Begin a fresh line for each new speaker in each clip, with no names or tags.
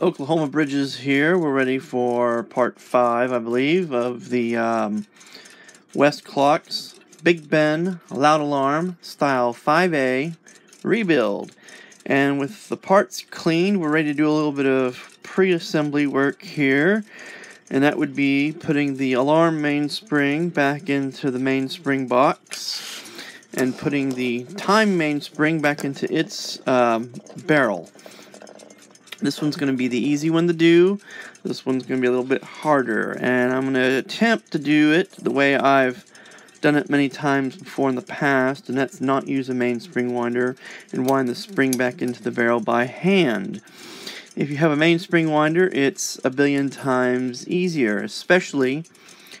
Oklahoma Bridges here. We're ready for part five, I believe, of the um, Clocks Big Ben Loud Alarm Style 5A rebuild. And with the parts cleaned, we're ready to do a little bit of pre-assembly work here. And that would be putting the alarm mainspring back into the mainspring box and putting the time mainspring back into its um, barrel. This one's going to be the easy one to do. This one's going to be a little bit harder. And I'm going to attempt to do it the way I've done it many times before in the past. And that's not use a mainspring winder and wind the spring back into the barrel by hand. If you have a mainspring winder, it's a billion times easier. Especially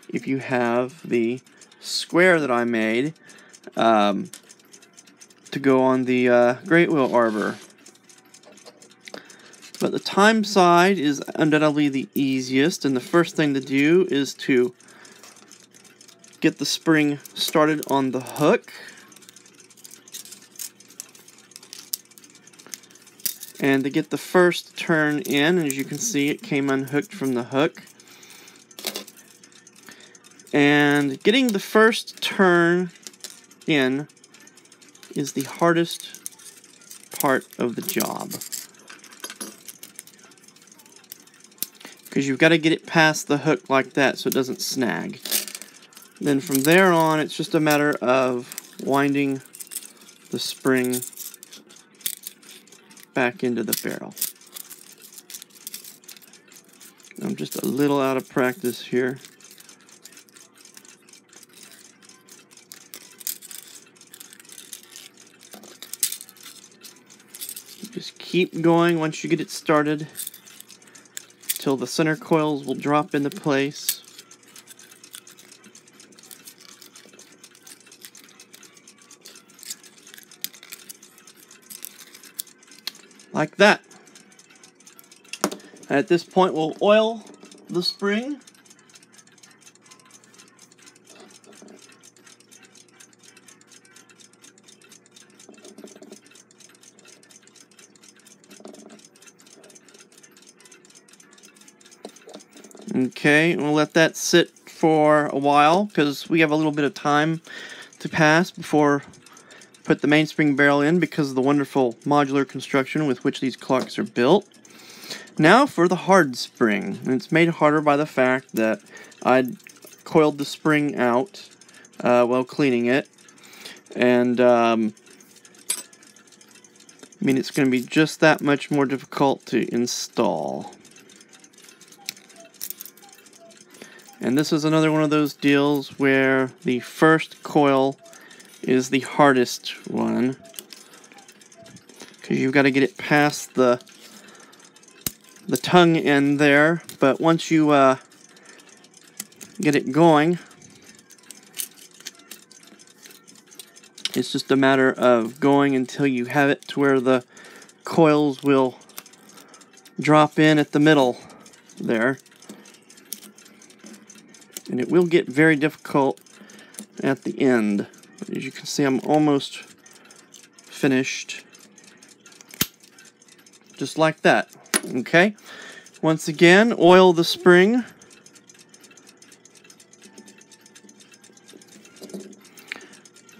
if you have the square that I made um, to go on the uh, Great Wheel Arbor. But the time side is undoubtedly the easiest, and the first thing to do is to get the spring started on the hook. And to get the first turn in, as you can see, it came unhooked from the hook. And getting the first turn in is the hardest part of the job. Because you've got to get it past the hook like that so it doesn't snag. Then from there on, it's just a matter of winding the spring back into the barrel. I'm just a little out of practice here. Just keep going once you get it started till the center coils will drop into place. Like that. At this point, we'll oil the spring. Okay, we'll let that sit for a while because we have a little bit of time to pass before put the mainspring barrel in because of the wonderful modular construction with which these clocks are built. Now for the hard spring. And it's made harder by the fact that I coiled the spring out uh, while cleaning it. And, um, I mean, it's going to be just that much more difficult to install. And this is another one of those deals where the first coil is the hardest one. Because you've got to get it past the the tongue end there. But once you uh, get it going, it's just a matter of going until you have it to where the coils will drop in at the middle there and it will get very difficult at the end. As you can see, I'm almost finished. Just like that. Okay? Once again, oil the spring.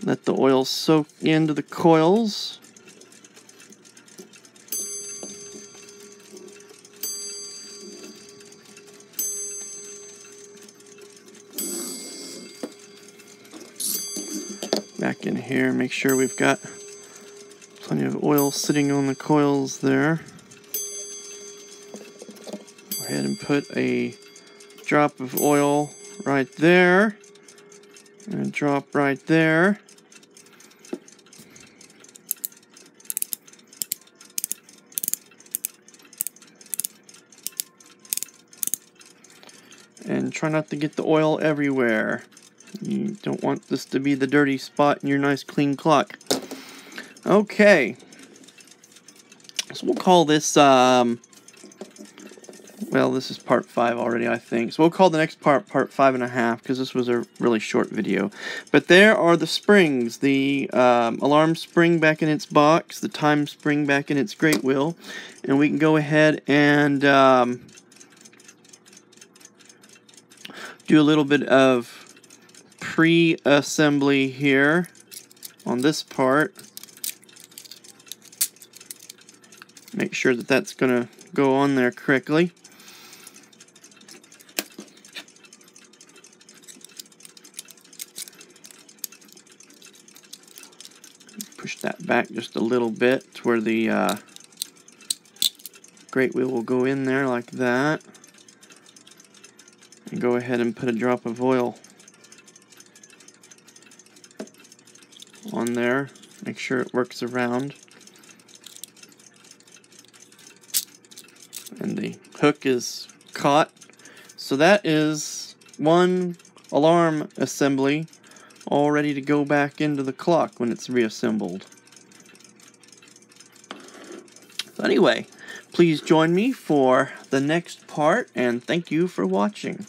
Let the oil soak into the coils. Back in here, make sure we've got plenty of oil sitting on the coils there. Go ahead and put a drop of oil right there, and a drop right there. And try not to get the oil everywhere. You don't want this to be the dirty spot in your nice clean clock. Okay. So we'll call this, um, well, this is part five already, I think. So we'll call the next part part five and a half because this was a really short video. But there are the springs. The um, alarm spring back in its box, the time spring back in its great wheel. And we can go ahead and um, do a little bit of pre-assembly here on this part. Make sure that that's going to go on there correctly. Push that back just a little bit to where the uh, great wheel will go in there like that. And go ahead and put a drop of oil on there. Make sure it works around. And the hook is caught. So that is one alarm assembly all ready to go back into the clock when it's reassembled. So anyway, please join me for the next part and thank you for watching.